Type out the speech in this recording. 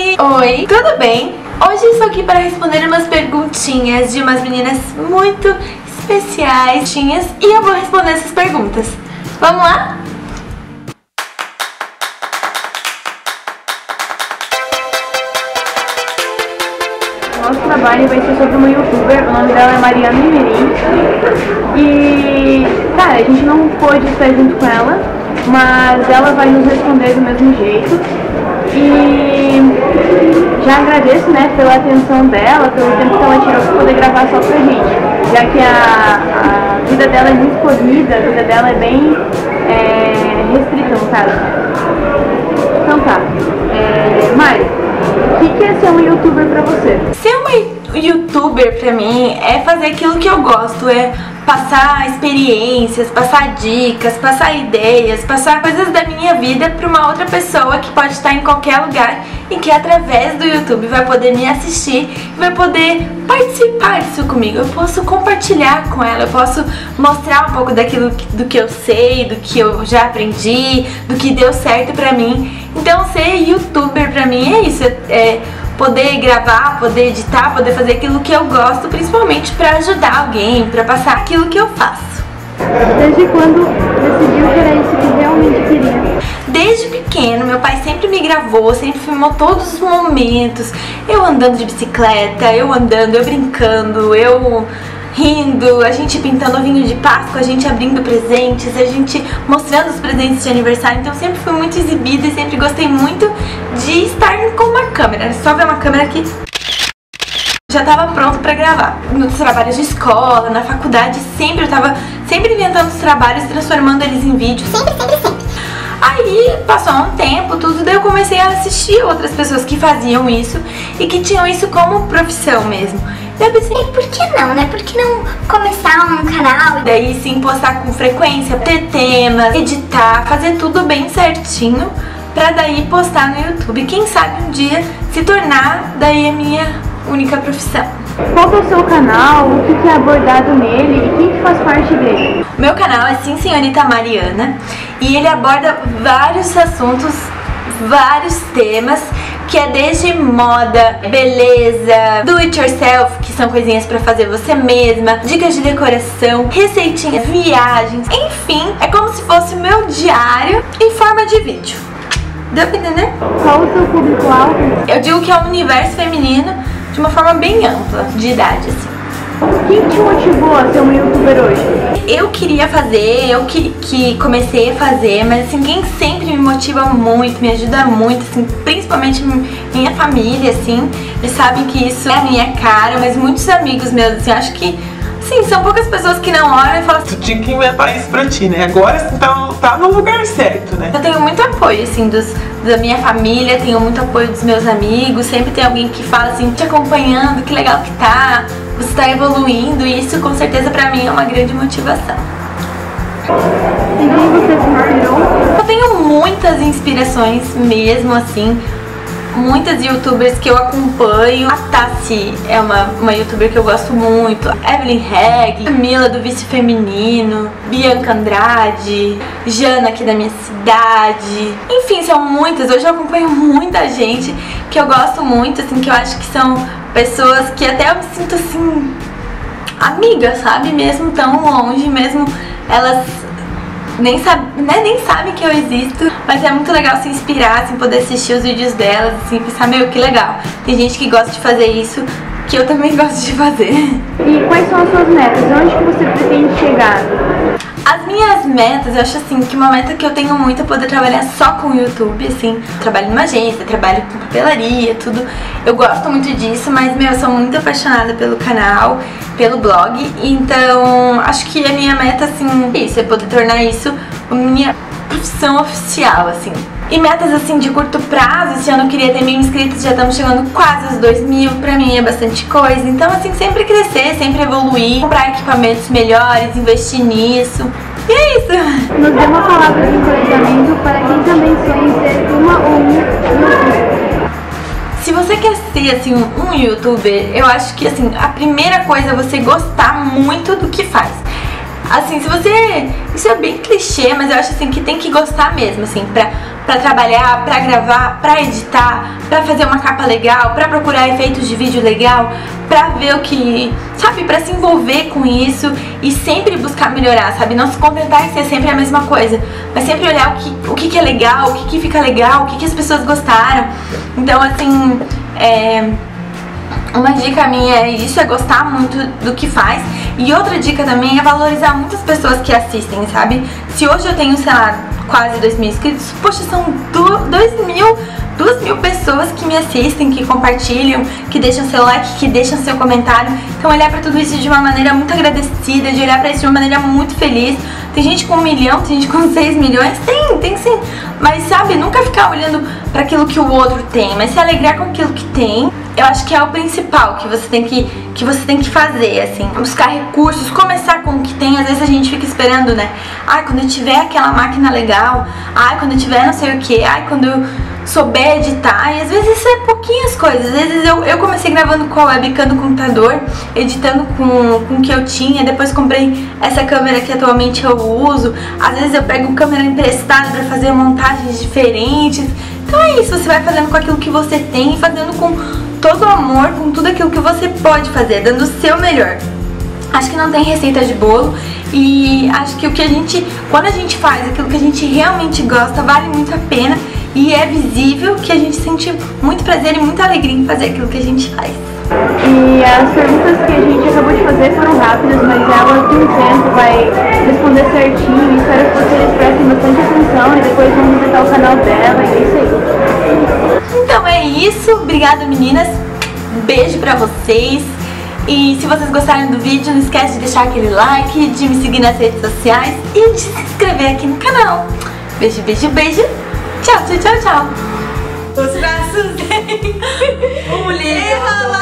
Oi! Tudo bem? Hoje estou aqui para responder umas perguntinhas de umas meninas muito especiais e eu vou responder essas perguntas. Vamos lá? Nosso trabalho vai ser sobre uma youtuber, o nome dela é Mariana Mirim. E, cara, a gente não pôde estar junto com ela, mas ela vai nos responder do mesmo jeito. E já agradeço, né, pela atenção dela, pelo tempo que ela tirou para poder gravar só pra gente, já que a, a vida dela é muito corrida, a vida dela é bem é, restrita, no caso. Então tá. É, Mari, o que, que é ser um youtuber pra você? Ser uma youtuber pra mim é fazer aquilo que eu gosto, é passar experiências, passar dicas, passar ideias, passar coisas da minha vida para uma outra pessoa que pode estar em qualquer lugar e que através do YouTube vai poder me assistir e vai poder participar disso comigo. Eu posso compartilhar com ela, eu posso mostrar um pouco daquilo que, do que eu sei, do que eu já aprendi, do que deu certo pra mim. Então ser youtuber pra mim é isso, é poder gravar, poder editar, poder fazer aquilo que eu gosto, principalmente para ajudar alguém, para passar aquilo que eu faço. Desde quando decidiu que era isso que realmente queria? Desde pequeno, meu pai sempre me gravou, sempre filmou todos os momentos. Eu andando de bicicleta, eu andando, eu brincando, eu rindo, a gente pintando vinho de Páscoa, a gente abrindo presentes, a gente mostrando os presentes de aniversário. Então sempre fui muito exibida e sempre gostei muito de estar com uma câmera. Só ver uma câmera aqui. Já tava pronto para gravar. Nos trabalhos de escola, na faculdade, sempre eu tava sempre inventando os trabalhos, transformando eles em vídeos. Sempre, sempre, sempre. Aí passou um tempo, tudo, daí eu comecei a assistir outras pessoas que faziam isso e que tinham isso como profissão mesmo. Eu pensei, E por que não, né? Por que não começar um canal? daí sim postar com frequência, ter temas, editar, fazer tudo bem certinho pra daí postar no YouTube. Quem sabe um dia se tornar daí a minha única profissão. Qual é o seu canal? O que, é abordado nele e quem que faz parte dele? Meu canal é Sim Senhorita Mariana e ele aborda vários assuntos, vários temas, que é desde moda, beleza, do it yourself, são coisinhas pra fazer você mesma, dicas de decoração, receitinhas, viagens, enfim, é como se fosse o meu diário em forma de vídeo. Deu pra entender? Qual o seu público-alvo? Eu digo que é um universo feminino de uma forma bem ampla, de idade, assim. O que te motivou a ser uma youtuber hoje? Eu queria fazer, eu que, que comecei a fazer, mas assim, quem sempre motiva muito, me ajuda muito, assim, principalmente minha família, assim, eles sabem que isso é a minha cara, mas muitos amigos meus, assim, acho que, assim, são poucas pessoas que não olham e falam assim, Tu tinha que inventar isso pra ti, né? Agora tá, tá no lugar certo, né? Eu tenho muito apoio, assim, dos, da minha família, tenho muito apoio dos meus amigos, sempre tem alguém que fala assim, te acompanhando, que legal que tá, você tá evoluindo, e isso com certeza pra mim é uma grande motivação. Em quem você se inspirou? Eu tenho muitas inspirações mesmo assim. Muitas youtubers que eu acompanho. A Tassi é uma, uma youtuber que eu gosto muito. Evelyn Reg, Camila do Vício Feminino, Bianca Andrade, Jana aqui da minha cidade. Enfim, são muitas. Hoje eu acompanho muita gente que eu gosto muito, assim, que eu acho que são pessoas que até eu me sinto assim amiga, sabe? Mesmo tão longe, mesmo elas nem, sab né, nem sabem que eu existo, mas é muito legal se inspirar, assim, poder assistir os vídeos delas, assim, pensar, meu, que legal. Tem gente que gosta de fazer isso, que eu também gosto de fazer. E quais são as suas metas? Onde que você pretende chegar? As minhas metas, eu acho assim, que uma meta que eu tenho muito é poder trabalhar só com o YouTube, assim. Trabalho numa agência, trabalho com papelaria, tudo. Eu gosto muito disso, mas, meu, eu sou muito apaixonada pelo canal, pelo blog. Então, acho que a minha meta, assim, é isso, é poder tornar isso minha profissão oficial, assim. E metas, assim, de curto prazo, esse ano eu queria ter mil inscritos, já estamos chegando quase aos dois mil, pra mim é bastante coisa. Então, assim, sempre crescer, sempre evoluir, comprar equipamentos melhores, investir nisso. E é isso! Nos dê uma palavra de encorajamento para quem também sonha em ser uma ou um. Se você quer ser assim um youtuber, eu acho que assim, a primeira coisa é você gostar muito do que faz. Assim, se você. Isso é bem clichê, mas eu acho assim que tem que gostar mesmo, assim, pra pra trabalhar, pra gravar, pra editar, pra fazer uma capa legal, pra procurar efeitos de vídeo legal, pra ver o que, sabe, pra se envolver com isso e sempre buscar melhorar, sabe? Não se contentar em ser sempre a mesma coisa, mas sempre olhar o que, o que, que é legal, o que, que fica legal, o que, que as pessoas gostaram. Então, assim, é uma dica minha é isso, é gostar muito do que faz. E outra dica também é valorizar muitas pessoas que assistem, sabe? Se hoje eu tenho, sei lá, quase 2 mil inscritos, poxa, são 2 mil, 2 mil pessoas que me assistem, que compartilham, que deixam seu like, que deixam seu comentário. Então olhar pra tudo isso de uma maneira muito agradecida, de olhar pra isso de uma maneira muito feliz. Tem gente com um milhão, tem gente com 6 milhões, tem, tem sim. Mas sabe, nunca ficar olhando para aquilo que o outro tem, mas se alegrar com aquilo que tem eu acho que é o principal que você tem que, que você tem que fazer, assim, buscar recursos, começar com o que tem, às vezes a gente fica esperando, né? Ai, quando eu tiver aquela máquina legal, ai, quando eu tiver não sei o que, ai, quando eu souber editar, e às vezes isso é pouquinhas coisas, às vezes eu, eu comecei gravando com a webcam do computador, editando com, com o que eu tinha, depois comprei essa câmera que atualmente eu uso, às vezes eu pego câmera emprestada para fazer montagens diferentes, então é isso, você vai fazendo com aquilo que você tem fazendo com todo o amor, com tudo aquilo que você pode fazer, dando o seu melhor. Acho que não tem receita de bolo e acho que o que a gente, quando a gente faz aquilo que a gente realmente gosta, vale muito a pena e é visível que a gente sente muito prazer e muita alegria em fazer aquilo que a gente faz. E as perguntas que a gente acabou de fazer foram rápidas, mas ela com o tempo vai responder certinho. Espero que vocês prestem bastante atenção e depois vão visitar o canal dela e é isso aí. Então é isso, obrigada meninas, beijo pra vocês. E se vocês gostaram do vídeo, não esquece de deixar aquele like, de me seguir nas redes sociais e de se inscrever aqui no canal. Beijo, beijo, beijo. chào chào chào. 了